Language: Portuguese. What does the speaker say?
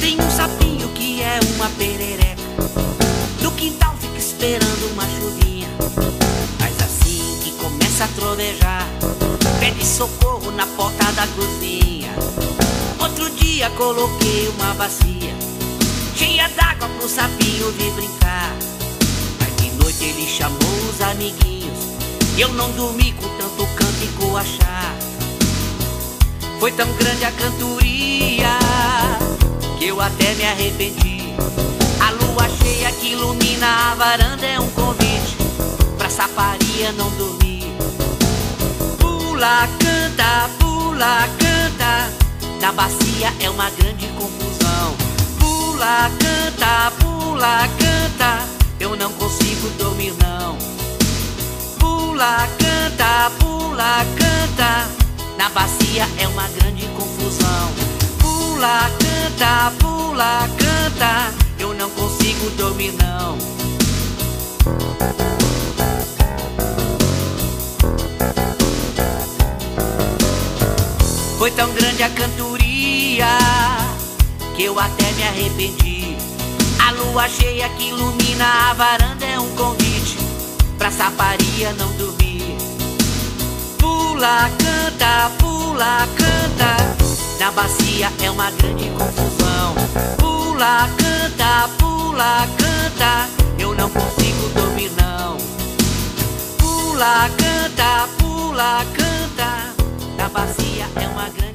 Tem um sapinho que é uma perereca. No quintal fica esperando uma chuvinha. Mas assim que começa a trovejar, pede socorro na porta da cozinha. Outro dia coloquei uma bacia cheia d'água pro sapinho vir brincar. Mas de noite ele chamou os amiguinhos. E eu não dormi com tanto canto e coachar. Foi tão grande a cantoria que eu até me arrependi. A lua cheia que ilumina a varanda é um convite pra saparia não dormir. Pula, canta, pula, canta. Na bacia é uma grande confusão. Pula, canta, pula, canta. Eu não consigo dormir não. Pula, canta, pula, canta. Na bacia é uma grande confusão. Pula, canta, pula, canta. Eu não consigo dormir não. Foi tão grande a cantoria que eu até me arrependi. A lua cheia que ilumina a varanda é um convite pra saparia não dormir. Pula, canta, pula, canta. Na bacia é uma grande confusão. Pula, canta, pula, canta. Eu não consigo dormir não. Pula, canta, pula, canta. Na bacia é uma grande